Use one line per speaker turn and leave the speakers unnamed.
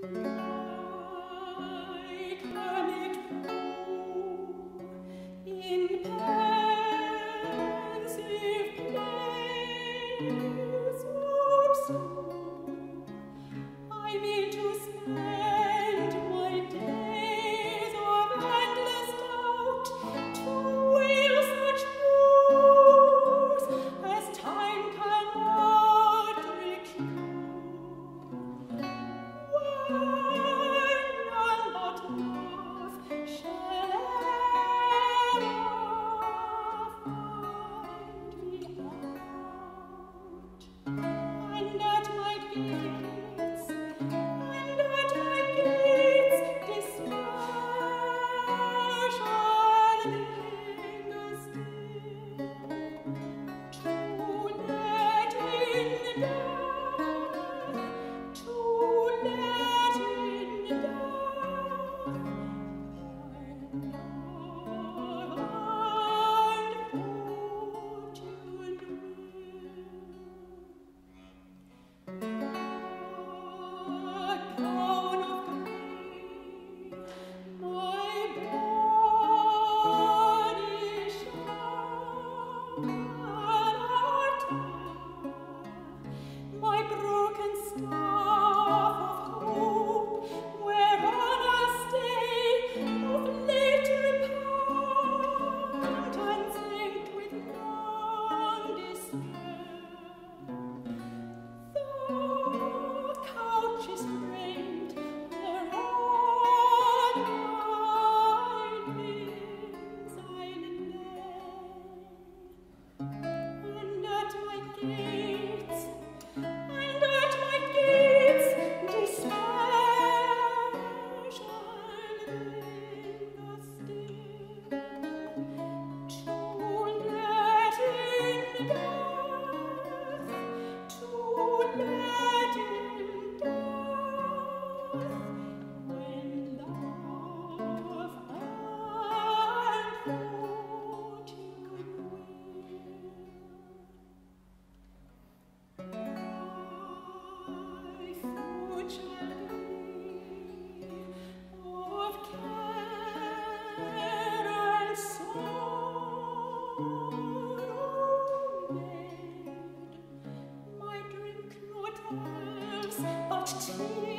to let in